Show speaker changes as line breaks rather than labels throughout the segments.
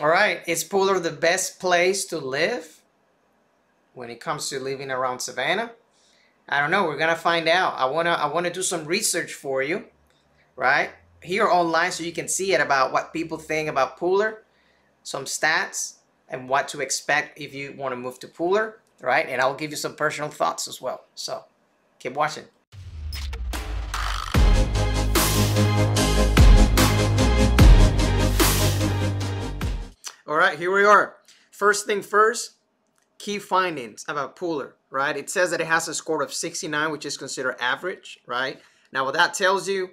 All right, is Pooler the best place to live when it comes to living around Savannah? I don't know. We're gonna find out. I wanna I wanna do some research for you, right? Here online, so you can see it about what people think about Pooler, some stats, and what to expect if you want to move to Pooler, right? And I'll give you some personal thoughts as well. So keep watching. All right, here we are. First thing first, key findings about Pooler, right? It says that it has a score of 69, which is considered average, right? Now, what that tells you,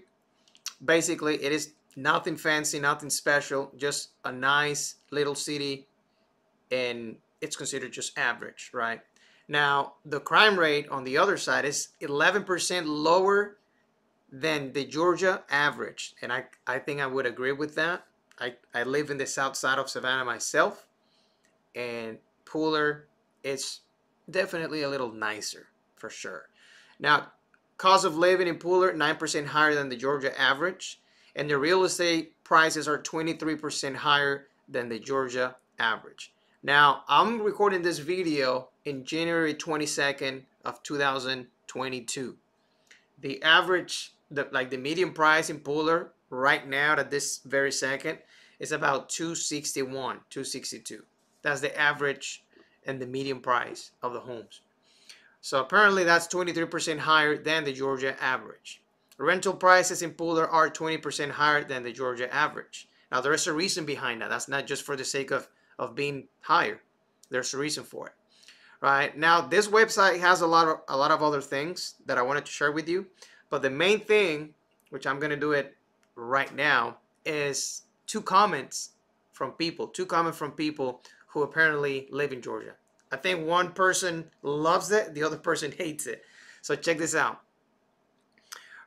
basically, it is nothing fancy, nothing special, just a nice little city, and it's considered just average, right? Now, the crime rate on the other side is 11% lower than the Georgia average, and I, I think I would agree with that. I, I live in the south side of Savannah myself, and Pooler is definitely a little nicer for sure. Now, cost of living in Pooler, 9% higher than the Georgia average, and the real estate prices are 23% higher than the Georgia average. Now, I'm recording this video in January 22nd of 2022. The average, the, like the median price in Pooler right now at this very second is about 261 262 that's the average and the median price of the homes. So apparently that's 23% higher than the georgia average. Rental prices in Pooler are 20% higher than the georgia average. Now there's a reason behind that. That's not just for the sake of of being higher. There's a reason for it right? Now this website has a lot of a lot of other things that i wanted to share with you but the main thing which i'm going to do it right now is two comments from people, two comments from people who apparently live in Georgia. I think one person loves it, the other person hates it. So check this out.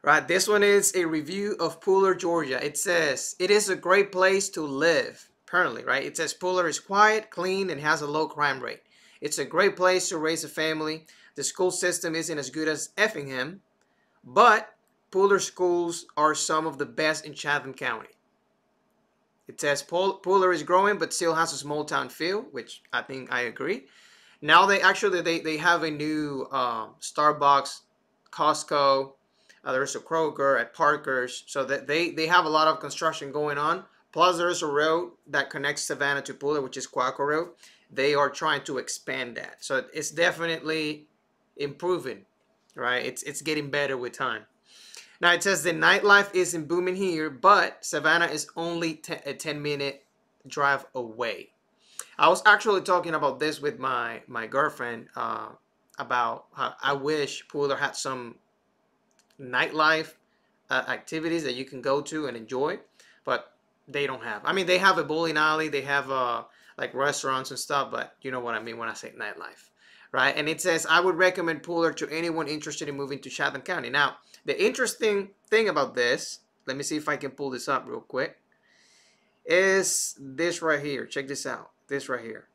Right, this one is a review of Pooler, Georgia. It says, it is a great place to live, apparently, right? It says Pooler is quiet, clean, and has a low crime rate. It's a great place to raise a family. The school system isn't as good as Effingham, but Pooler schools are some of the best in Chatham County. It says Pooler is growing but still has a small town feel, which I think I agree. Now they actually they, they have a new um, Starbucks, Costco, uh, there's a Kroger at Parker's, so that they they have a lot of construction going on. Plus there's a road that connects Savannah to Pooler, which is Quacco Road. They are trying to expand that, so it's definitely improving, right? It's it's getting better with time. Now it says the nightlife isn't booming here, but Savannah is only a 10 minute drive away. I was actually talking about this with my my girlfriend uh, about how I wish Pooler had some nightlife uh, activities that you can go to and enjoy, but they don't have. I mean, they have a bowling alley, they have uh, like restaurants and stuff, but you know what I mean when I say nightlife, right? And it says I would recommend Pooler to anyone interested in moving to Chatham County. Now, the interesting thing about this, let me see if I can pull this up real quick, is this right here. Check this out. This right here.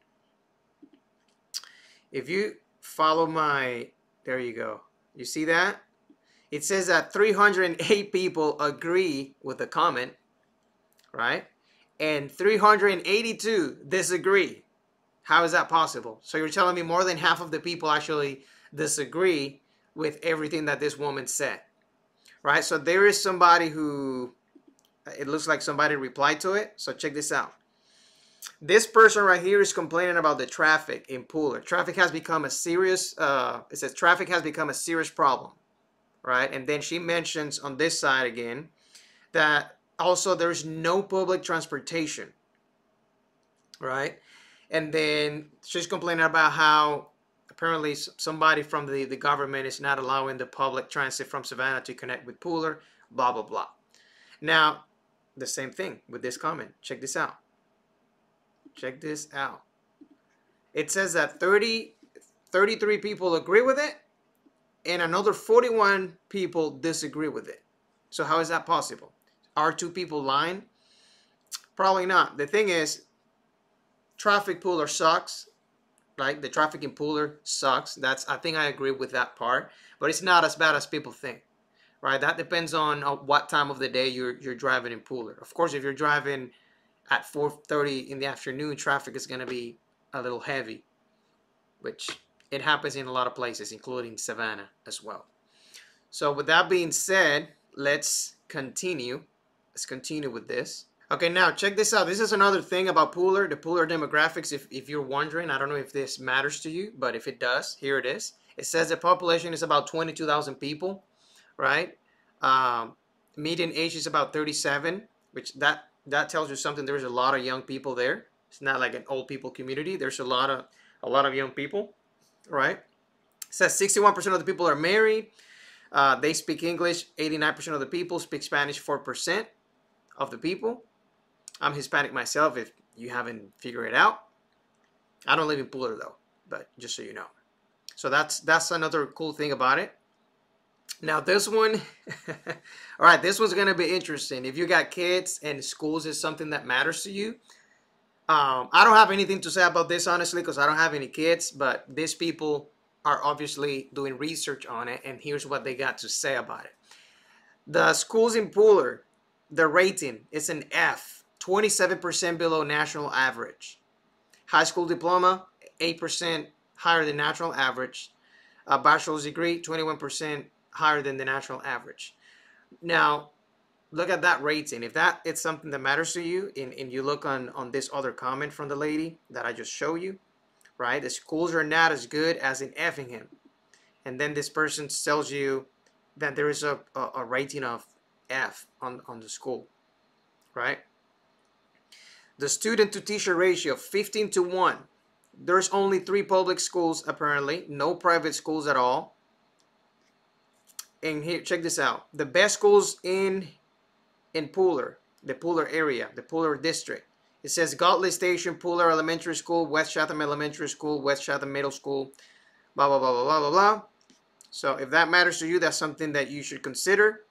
If you follow my, there you go. You see that? It says that 308 people agree with the comment, right? And 382 disagree. How is that possible? So you're telling me more than half of the people actually disagree with everything that this woman said right? So there is somebody who, it looks like somebody replied to it. So check this out. This person right here is complaining about the traffic in Pooler. Traffic has become a serious, uh, it says traffic has become a serious problem, right? And then she mentions on this side again that also there is no public transportation, right? And then she's complaining about how apparently somebody from the, the government is not allowing the public transit from Savannah to connect with Pooler, blah, blah, blah. Now, the same thing with this comment. Check this out. Check this out. It says that 30, 33 people agree with it and another 41 people disagree with it. So how is that possible? Are two people lying? Probably not. The thing is, traffic Pooler sucks like the traffic in Pooler sucks. That's I think I agree with that part, but it's not as bad as people think, right? That depends on uh, what time of the day you're you're driving in Pooler. Of course, if you're driving at 4.30 in the afternoon, traffic is going to be a little heavy, which it happens in a lot of places, including Savannah as well. So with that being said, let's continue. Let's continue with this. Okay, now check this out. This is another thing about Pooler, the Pooler demographics. If, if you're wondering, I don't know if this matters to you, but if it does, here it is. It says the population is about 22,000 people, right? Um, median age is about 37, which that that tells you something. There's a lot of young people there. It's not like an old people community. There's a lot of a lot of young people, right? It says 61% of the people are married. Uh, they speak English. 89% of the people speak Spanish. 4% of the people. I'm Hispanic myself. If you haven't figured it out, I don't live in Pooler though, but just so you know. So that's that's another cool thing about it. Now this one, all right, this one's gonna be interesting. If you got kids and schools is something that matters to you, um, I don't have anything to say about this honestly because I don't have any kids. But these people are obviously doing research on it, and here's what they got to say about it. The schools in Pooler, the rating is an F, 27% below national average. High school diploma, 8% higher than national average. A bachelor's degree, 21% higher than the national average. Now, look at that rating. If that is something that matters to you, and, and you look on, on this other comment from the lady that I just showed you, right? The schools are not as good as in Effingham. And then this person tells you that there is a, a, a rating of F on, on the school, right? The student to teacher ratio, 15 to 1. There's only three public schools apparently, no private schools at all. And here, check this out. The best schools in in Pooler, the Pooler area, the Pooler district. It says Godley Station, Pooler Elementary School, West Chatham Elementary School, West Chatham Middle School, blah, blah, blah, blah, blah, blah, blah. So if that matters to you, that's something that you should consider.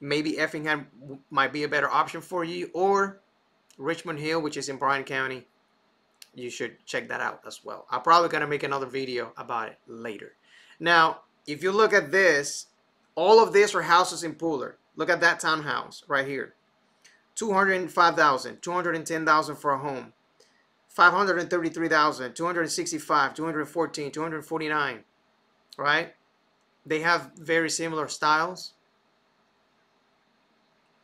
Maybe Effingham might be a better option for you, or Richmond Hill, which is in Bryan County. You should check that out as well. I'm probably going to make another video about it later. Now, if you look at this, all of these are houses in Pooler. Look at that townhouse right here. 205,000, 210,000 for a home. 533,000, 265, 214, 249, right? They have very similar styles.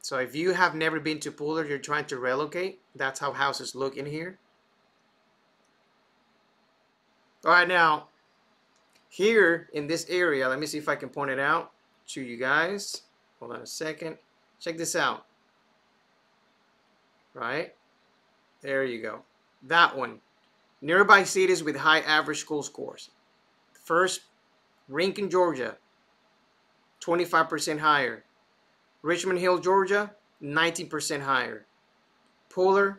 So if you have never been to Pooler, you're trying to relocate, that's how houses look in here. All right, now, here in this area, let me see if I can point it out to you guys. Hold on a second. Check this out. Right? There you go. That one. Nearby cities with high average school scores. First, Rincon, Georgia, 25% higher. Richmond Hill, Georgia, 19% higher. Pooler,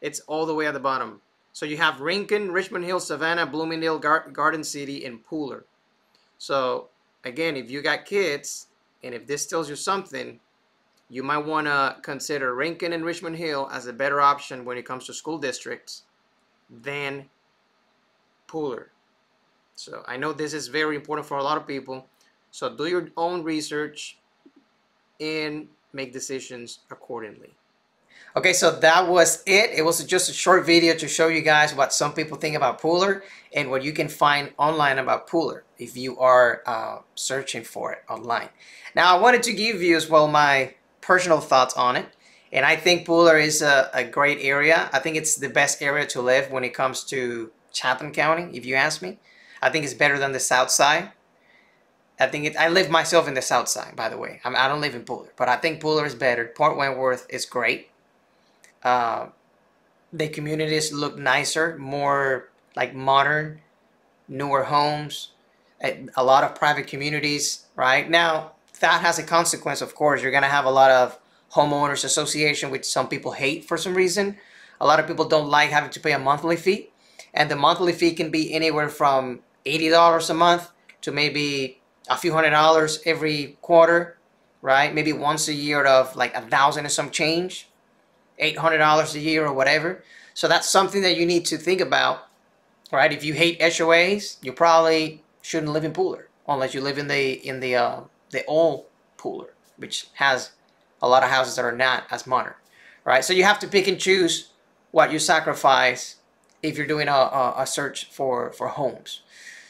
it's all the way at the bottom. So you have Rincon, Richmond Hill, Savannah, Bloomingdale, Gar Garden City, and Pooler. So again, if you got kids, and if this tells you something, you might want to consider Rincon and Richmond Hill as a better option when it comes to school districts than Pooler. So I know this is very important for a lot of people. So do your own research and make decisions accordingly. Okay, so that was it. It was just a short video to show you guys what some people think about Pooler and what you can find online about Pooler if you are uh, searching for it online. Now, I wanted to give you as well my personal thoughts on it. And I think Pooler is a, a great area. I think it's the best area to live when it comes to Chatham County, if you ask me. I think it's better than the South Side. I think it, I live myself in the South Side, by the way. I, mean, I don't live in Pooler, but I think Pooler is better. Port Wentworth is great. Uh, the communities look nicer, more like modern, newer homes, a, a lot of private communities, right? Now, that has a consequence, of course. You're going to have a lot of homeowners association, which some people hate for some reason. A lot of people don't like having to pay a monthly fee. And the monthly fee can be anywhere from $80 a month to maybe a few hundred dollars every quarter, right? Maybe once a year of like a thousand and some change, $800 a year or whatever. So that's something that you need to think about, right? If you hate HOAs, you probably shouldn't live in Pooler unless you live in the in the uh, the old Pooler, which has a lot of houses that are not as modern, right? So you have to pick and choose what you sacrifice if you're doing a, a, a search for, for homes.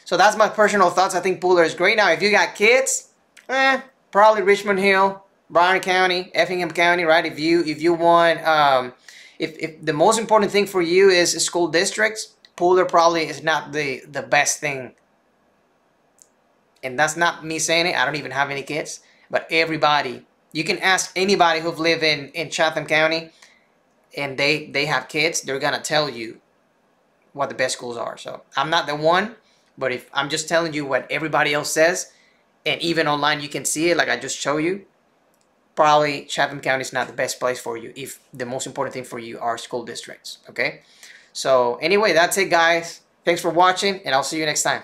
So that's my personal thoughts. I think Pooler is great. Now, if you got kids, eh, probably Richmond Hill, Bryan County, Effingham County, right? If you if you want, um, if, if the most important thing for you is school districts, Pooler probably is not the the best thing. And that's not me saying it. I don't even have any kids, but everybody, you can ask anybody who've lived in in Chatham County, and they they have kids. They're gonna tell you what the best schools are. So I'm not the one, but if I'm just telling you what everybody else says, and even online you can see it, like I just show you. Probably Chatham County is not the best place for you if the most important thing for you are school districts. Okay. So anyway, that's it, guys. Thanks for watching, and I'll see you next time.